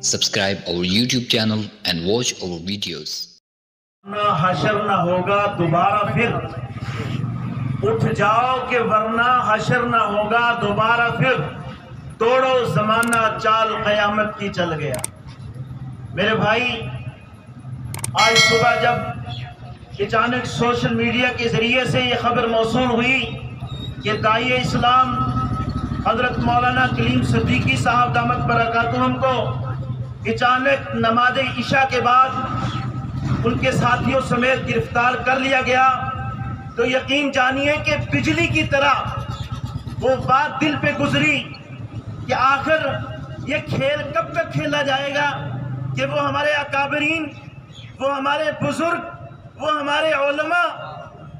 Subscribe our YouTube channel and watch our videos. ना हशर ना होगा, दोबारा फिर। उठ जाओ कि वरना हशर ना होगा, दोबारा फिर। तोड़ो जमाना, चाल कयामत की चल गया। मेरे भाई, आज सुबह जब अचानक सोशल मीडिया के ज़रिए से ये खबर मौसू हुई कि दाई इस्लाम, हज़रत मौलाना कलीम सद्दीकी साहब दामत बरकत हमको अचानक नमाज़ ईशा के बाद उनके साथियों समेत गिरफ़्तार कर लिया गया। तो यकीन जानिए कि बिजली की तरह वो बात दिल पे गुजरी कि आखिर ये खेल कब तक खेला जाएगा कि वो हमारे अकाबरीन, वो हमारे बुज़ुर्ग, वो हमारे ओलमा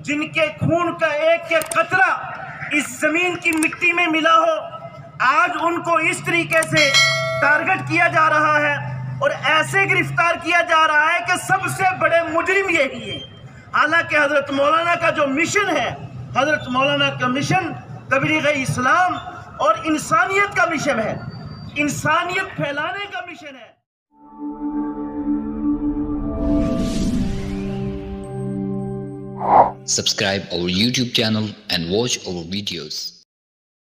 जिनके खून का एक एक कतरा इस ज़मीन की मिट्टी में मिला हो, आज उनको इस तरीके से टारगेट किया जा रहा है और ऐसे गिरफ़्तार किया जा रहा है कि सबसे बड़े मुजरिम यही है। हालाँकि हज़रत मौलाना का जो मिशन है, हज़रत मौलाना का मिशन तबलीग इस्लाम और इंसानियत का मिशन है। इंसानियत फैलाने का मिशन है। Subscribe our YouTube channel and watch our videos.